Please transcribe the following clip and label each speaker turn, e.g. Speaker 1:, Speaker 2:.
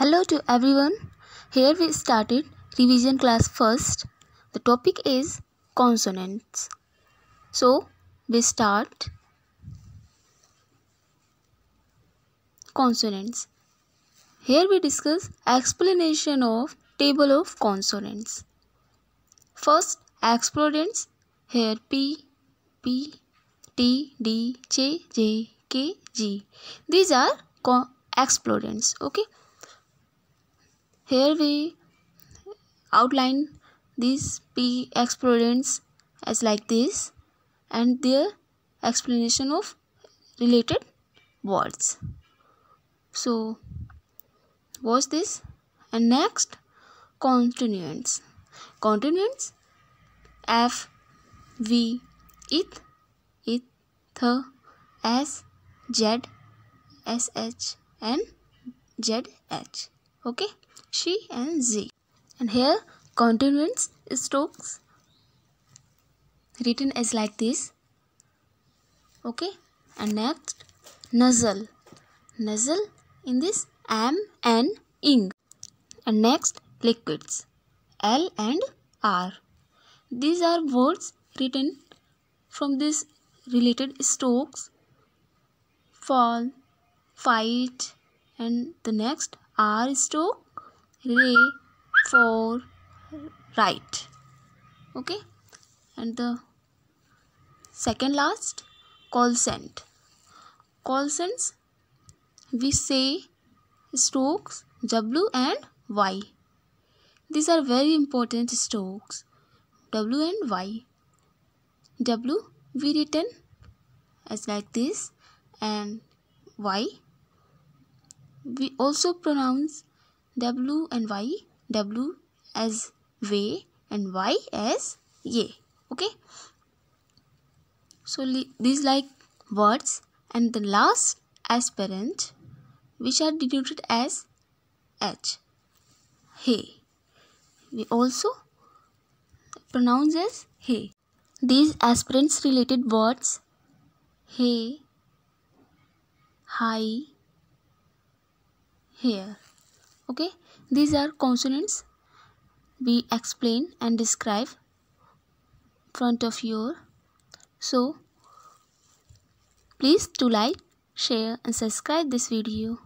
Speaker 1: Hello to everyone. Here we started revision class first. The topic is consonants. So we start consonants. Here we discuss explanation of table of consonants. First explodents here P P T D J J K G. These are explodents. Okay here we outline these p explodents as like this and their explanation of related words. So watch this. And next consonants consonants f v it it th s z sh and zh okay? She and z. And here consonants strokes written as like this. Okay? And next nasal nasal in this am and ing and next liquids. L and r. These are words written from this related strokes fall fight and the next r stroke ray for right okay? And the second last consent consents we say strokes w and y. These are very important strokes. W and y. W we written as like this and y we also pronounce W and Y, W as way and Y as ye. Okay. So these like words and the last aspirant which are denoted as H. Hey. We also pronounce as hey. These aspirants related words hey, high, here. Okay? These are consonants. We explain and describe front of your. So please to like share and subscribe this video